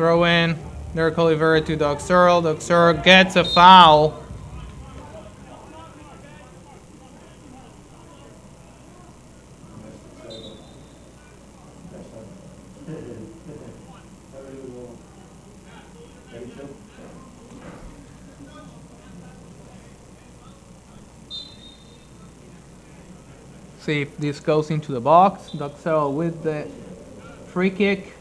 throw in. Derek Oliveira to Doug Searle. Doug Searle gets a foul. See if this goes into the box. Doug Searle with the free kick.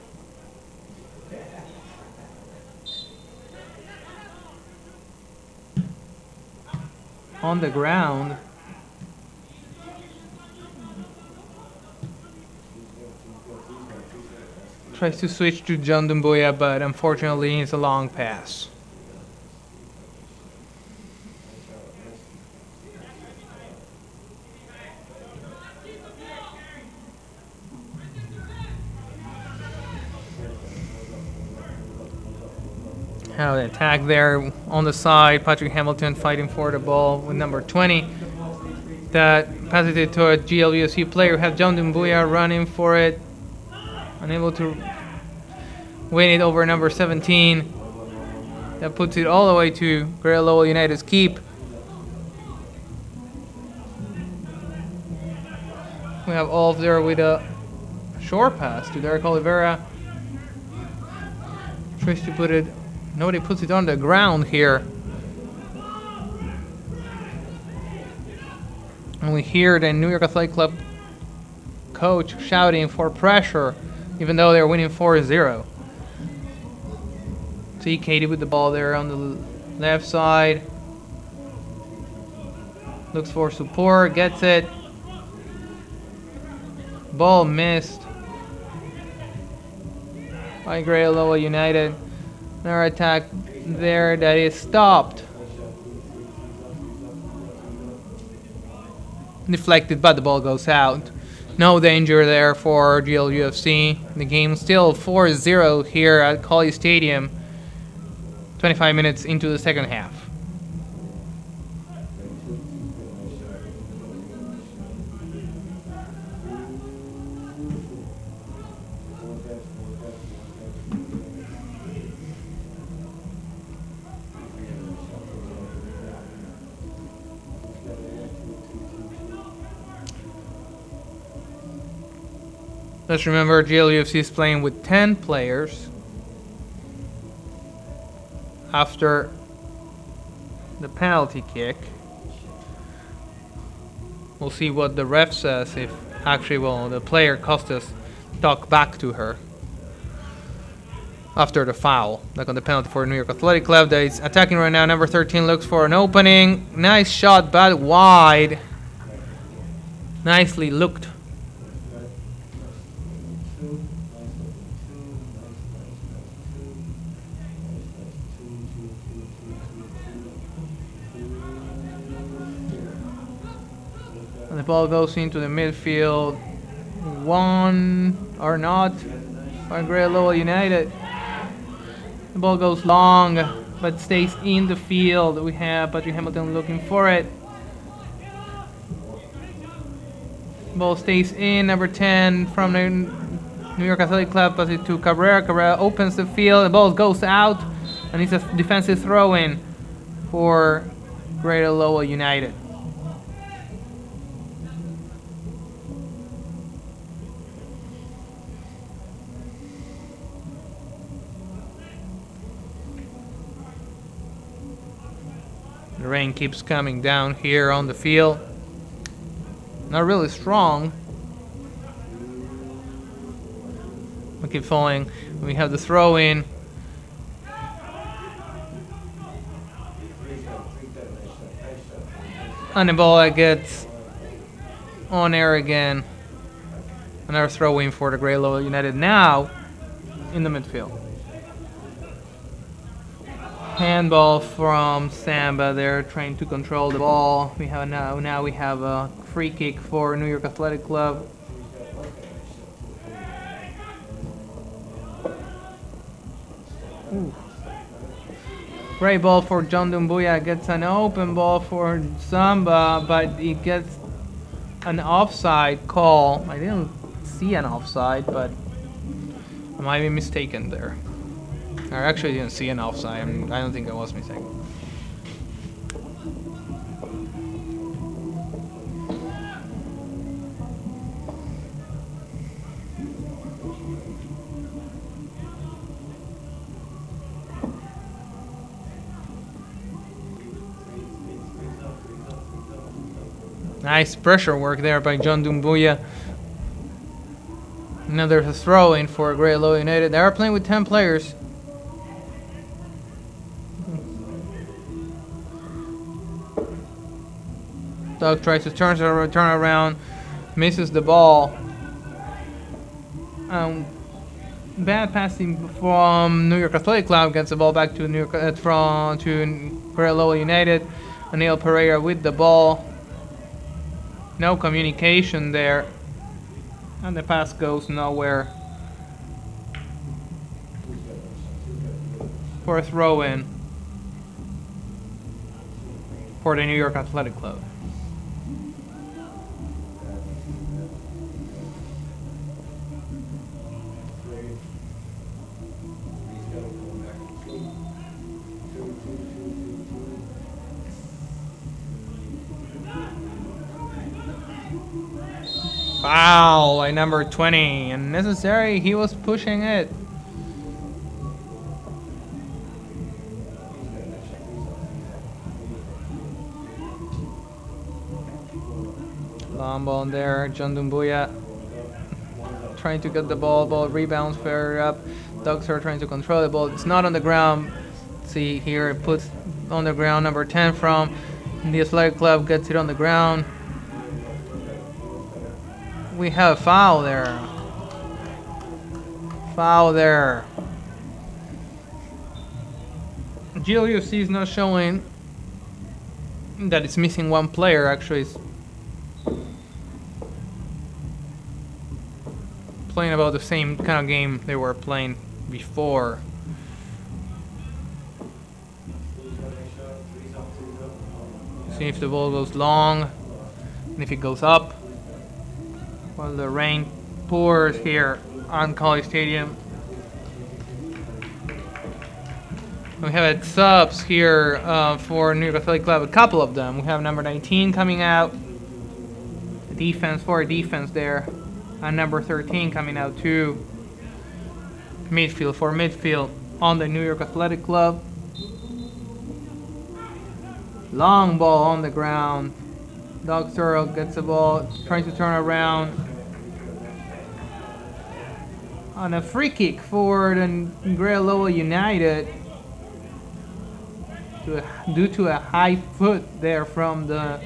On the ground. Tries to switch to John Dumbuya, but unfortunately it's a long pass. How the attack there on the side. Patrick Hamilton fighting for the ball with number 20. That passes it to a GLUFC player. We have John Dumbuya running for it. Unable to win it over number 17. That puts it all the way to Great Lowell United's keep. We have Olf there with a short pass to Derek Oliveira. Tries to put it Nobody puts it on the ground here. And we hear the New York Athletic Club coach shouting for pressure, even though they're winning 4-0. See Katie with the ball there on the left side. Looks for support, gets it. Ball missed by Great Lowell United. Another attack there that is stopped. Deflected, but the ball goes out. No danger there for GLUFC. The game still 4-0 here at Cawley Stadium. 25 minutes into the second half. Let's remember GLUFC is playing with 10 players after the penalty kick. We'll see what the ref says if actually well the player Costas talk back to her after the foul. Like on the penalty for New York Athletic Club that is attacking right now. Number 13 looks for an opening. Nice shot, but wide. Nicely looked ball goes into the midfield. One or not by Lowell United. The ball goes long but stays in the field. We have Patrick Hamilton looking for it. Ball stays in, number 10 from the New York Athletic Club passes it to Cabrera. Cabrera opens the field, the ball goes out, and it's a defensive throw in for Greater Lowell United. Keeps coming down here on the field. Not really strong. We keep falling. We have the throw in. Ball gets on air again. Another throw in for the Great Lowell United now in the midfield handball from Samba. They're trying to control the ball. We have now now we have a free kick for New York Athletic Club. Ooh. Great ball for John Dumbuya. Gets an open ball for Samba, but he gets an offside call. I didn't see an offside, but I might be mistaken there. I actually didn't see an offside. I don't think I was mistaken. Nice pressure work there by John Dumbuya. Another throw in for Greater Lowell United. They are playing with 10 players. Doug tries to turn, turn around, misses the ball. Um, bad passing from New York Athletic Club gets the ball back to New York uh, from to Grey United. Anil Pereira with the ball. No communication there. And the pass goes nowhere. For a throw in for the New York Athletic Club. Foul by number 20. Unnecessary, he was pushing it. Long ball in there, John Dumbuya trying to get the ball, ball rebounds fair up. Ducks are trying to control the ball. It's not on the ground. See here, it puts on the ground number 10 from the athletic club gets it on the ground we have foul there. Foul there. GLUFC is not showing that it's missing one player actually it's playing about the same kind of game they were playing before. See if the ball goes long and if it goes up while the rain pours here on Cawley Stadium. We have subs here uh, for New York Athletic Club, a couple of them. We have number 19 coming out, defense for defense there, and number 13 coming out too. Midfield for midfield on the New York Athletic Club. Long ball on the ground. Doug Searle gets the ball, trying to turn around on a free kick for the Greater Lowell United to due to a high foot there from the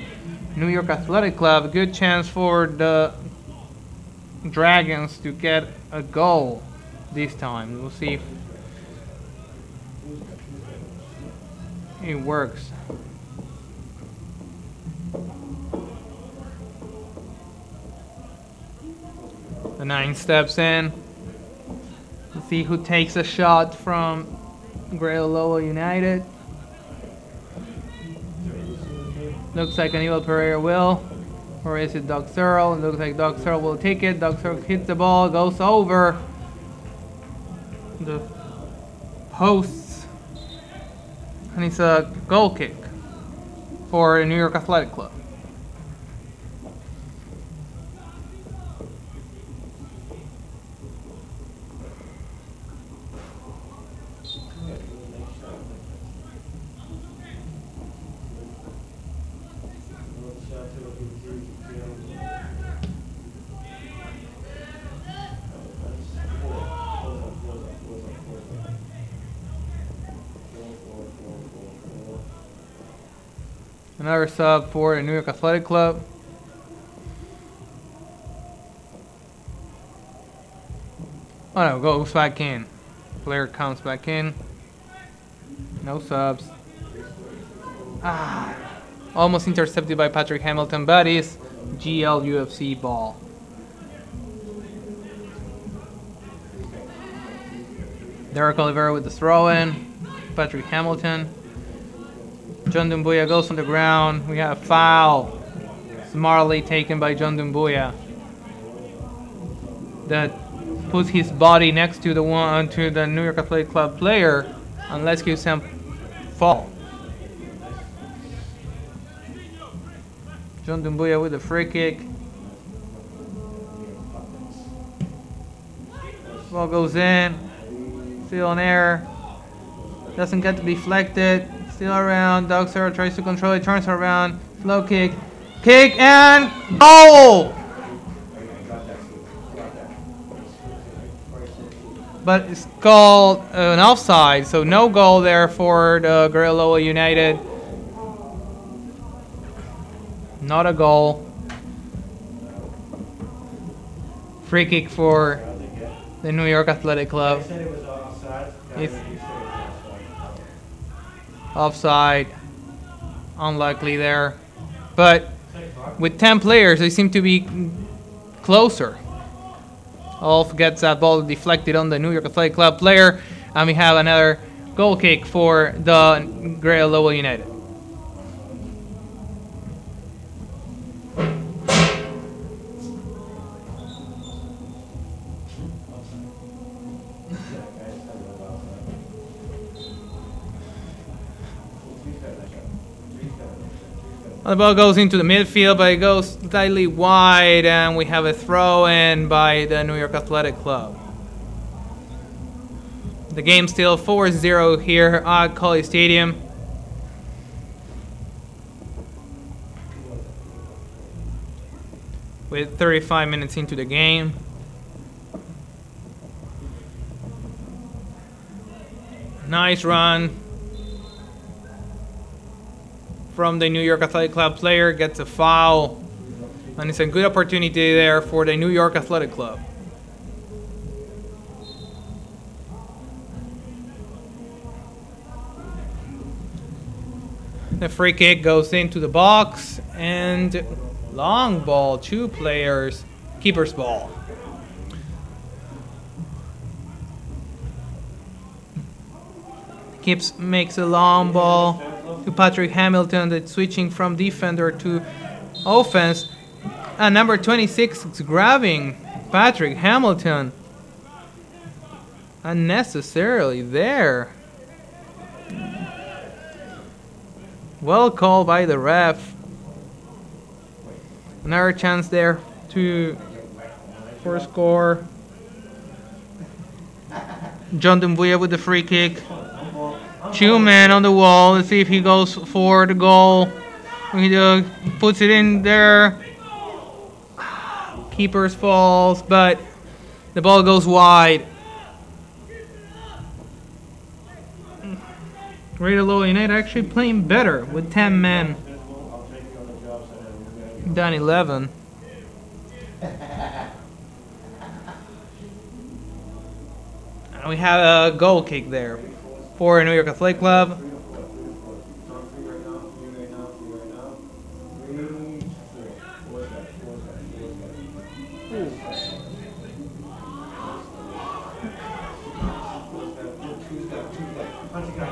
New York Athletic Club. A good chance for the Dragons to get a goal this time. We'll see if it works. The nine steps in. See who takes a shot from Greater Lowell United. Looks like Aníbal Pereira will. Or is it Doug Searle? Looks like Doug Searle will take it. Doug Searle hits the ball, goes over the posts. And it's a goal kick for New York Athletic Club. Sub for the New York Athletic Club. Oh no, goes back in. Player comes back in. No subs. Ah, almost intercepted by Patrick Hamilton, but it's GL UFC ball. Derek Oliveira with the throw in. Patrick Hamilton. John Dumbuya goes on the ground. We have a foul. Smartly taken by John Dumbuya. That puts his body next to the one uh, to the New York Athletic Club player and lets him fall. John Doumbouya with a free kick. Ball goes in. Still on air. Doesn't get to be deflected. Still around. Dogstar tries to control it. Turns around. Slow kick. Kick and goal! But it's called an offside, so no goal there for the Guerrilla United. Not a goal. Free kick for the New York Athletic Club. It's offside. Unlikely there. But with 10 players, they seem to be closer. Olf gets that ball deflected on the New York Athletic Club player. And we have another goal kick for the Greater Lowell United. The ball goes into the midfield, but it goes slightly wide, and we have a throw in by the New York Athletic Club. The game still 4 0 here at Cawley Stadium. With 35 minutes into the game. Nice run from the New York Athletic Club player, gets a foul, and it's a good opportunity there for the New York Athletic Club. The free kick goes into the box, and long ball, two players, keeper's ball. Keeps makes a long ball to Patrick Hamilton that's switching from defender to offense. And number 26 is grabbing Patrick Hamilton. Unnecessarily there. Well called by the ref. Another chance there to for score. John Doumbouya with the free kick. Two men on the wall. Let's see if he goes for the goal. He uh, puts it in there. Keepers falls, but the ball goes wide. Greater Lowell United actually playing better with 10 men than 11. And we have a goal kick there for New York Athletic Club.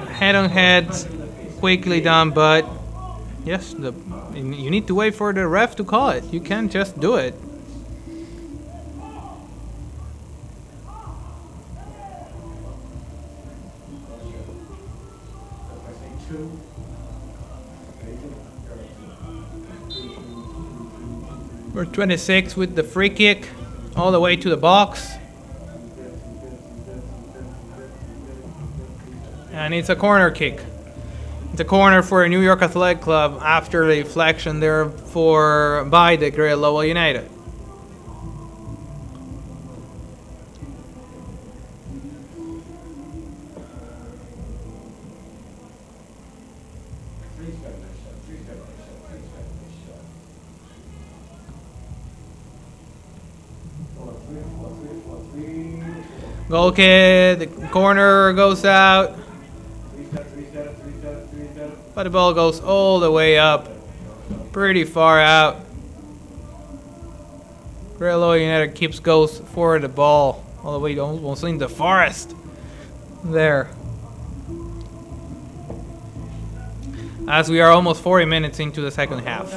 Head on head, quickly done, but yes, the, you need to wait for the ref to call it. You can't just do it. We're 26 with the free kick all the way to the box. And it's a corner kick. It's a corner for a New York Athletic Club after the deflection there for by the Great Lowell United. Goal the corner goes out. But the ball goes all the way up. Pretty far out. Great United keeps goes for the ball. All the way almost in the forest. There. As we are almost 40 minutes into the second half.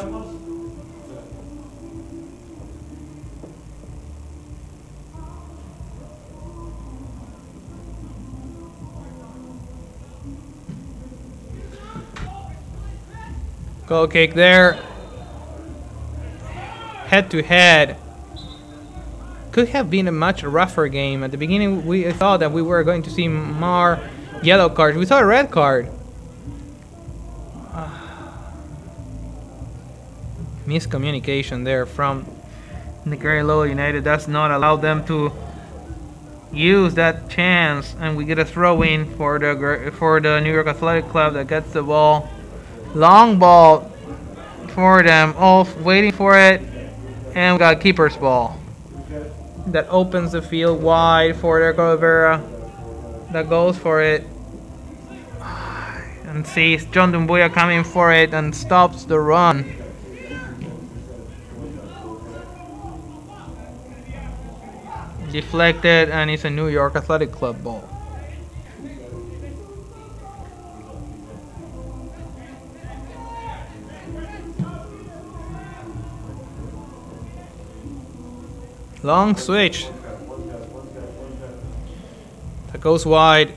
Goal kick there. Head to head. Could have been a much rougher game. At the beginning, we thought that we were going to see more yellow cards. We saw a red card. miscommunication there from Lowell United. Does not allow them to use that chance, and we get a throw in for the for the New York Athletic Club that gets the ball. Long ball for them, all waiting for it, and we got keeper's ball that opens the field wide for Derek Oliveira that goes for it and sees John Dumbuya coming for it and stops the run. Deflected and it's a New York Athletic Club ball. Long switch. That goes wide.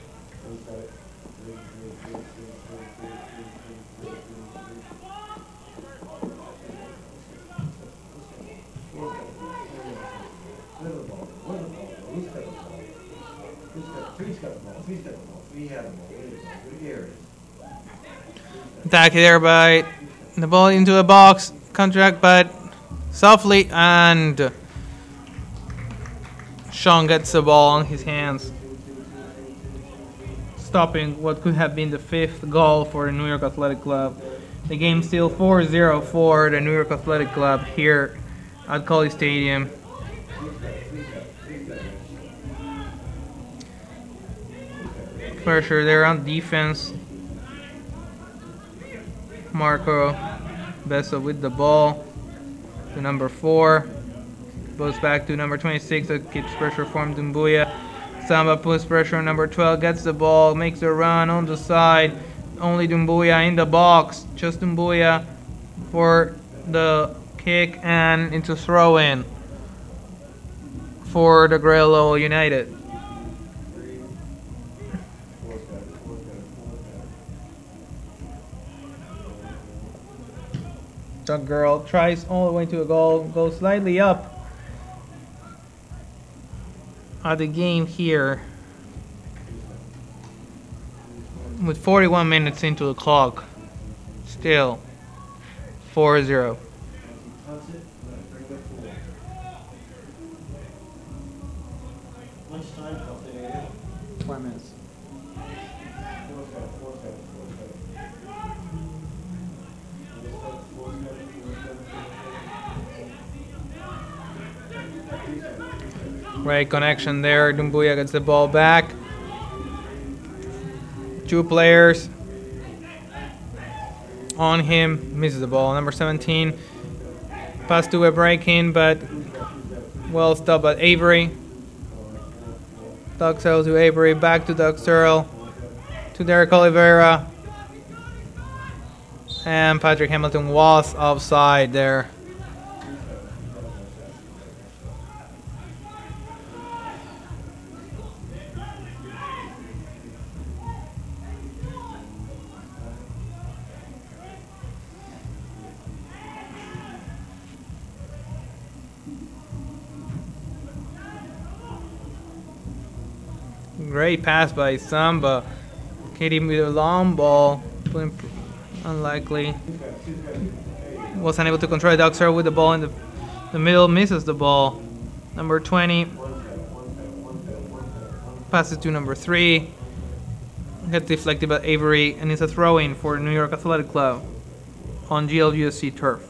Attack there by the ball into the box. Contract, but softly and Sean gets the ball on his hands, stopping what could have been the fifth goal for the New York Athletic Club. The game still 4-0 for the New York Athletic Club here at Cawley Stadium. Pressure there on defense. Marco Bessa with the ball to number four. Goes back to number 26 that keeps pressure from Dumbuya. Samba puts pressure on number 12, gets the ball, makes a run on the side. Only Dumbuya in the box. Just Dumbuya for the kick and into throw in for the GRAIL United. The girl tries all the way to a goal, goes slightly up of the game here with 41 minutes into the clock. Still 4 0. Great connection there. Dumbuya gets the ball back. Two players on him. Misses the ball. Number 17. Pass to a break in, but well stopped by Avery. Searle to Avery. Back to Searle. To Derek Oliveira. And Patrick Hamilton was offside there. Great pass by Samba. Katie with a long ball. Unlikely. Was unable to control Doxer with the ball in the, the middle. Misses the ball. Number 20. Passes to number 3. Gets deflected by Avery. And it's a throw in for New York Athletic Club on GLUFC turf.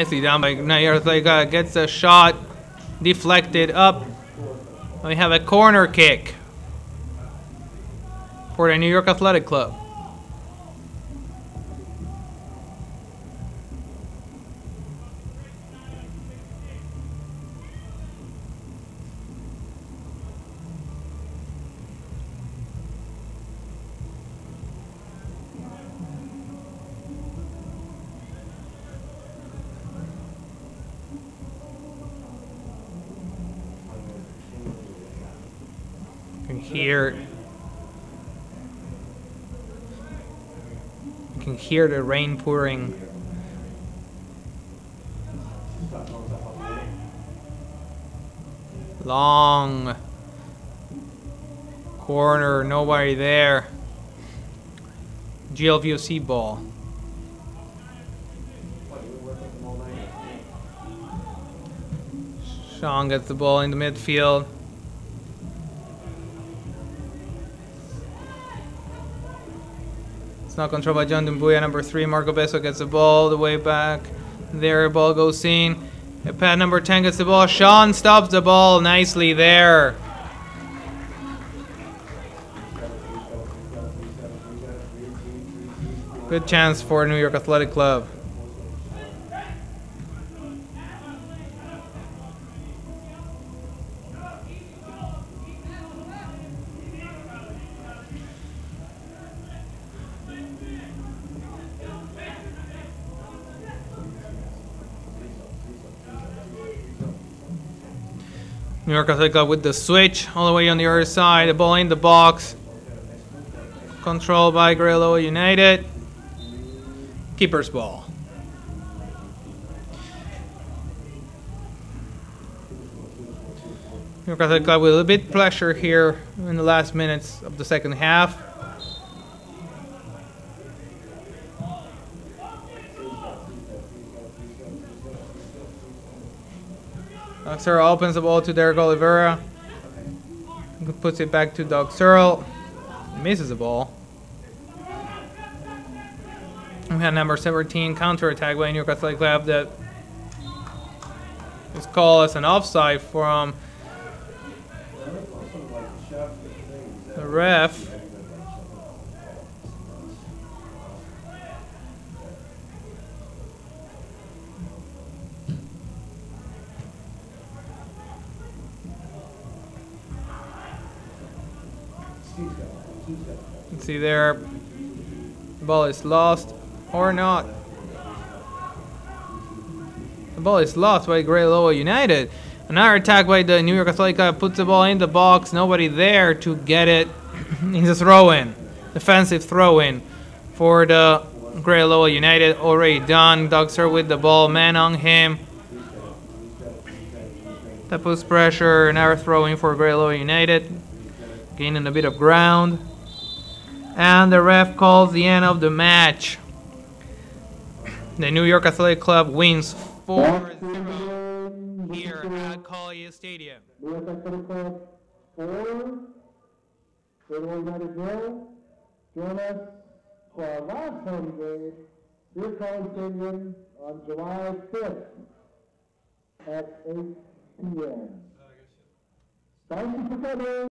Nicely down by Nayar gets a shot deflected up. We have a corner kick for the New York Athletic Club. Hear you can hear the rain pouring. Long corner, nobody there. GLUFC ball. Sean gets the ball in the midfield. Not controlled by John Dumbuya. Number three, Marco Besso gets the ball the way back. There, ball goes in. Pad number 10 gets the ball. Sean stops the ball nicely there. Good chance for New York Athletic Club. New York Athletic with the switch all the way on the other side. The ball in the box. Controlled by Greater Lowell United. Keeper's ball. New York Athletic with a little bit pressure here in the last minutes of the second half. Doug Searle opens the ball to Derek Oliveira. Puts it back to Doug Searle. Misses the ball. We had number 17 counter attack by New York Athletic Club that was called as an offside from the ref. See there, the ball is lost or not. The ball is lost by Greater Lowell United. Another attack by the New York Athletic puts the ball in the box. Nobody there to get it. it's a throw-in, defensive throw-in for the Greater Lowell United. Already done. Doxer with the ball, man on him. That puts pressure. Another throw-in for Greater Lowell United, gaining a bit of ground. And the ref calls the end of the match. The New York Athletic Club wins 4-0 here at Cawley Stadium. New York Athletic Club 4, Federal United 0. Join us for our last home game here at Cawley Stadium on July 5th at 8 p.m. Thank you for coming.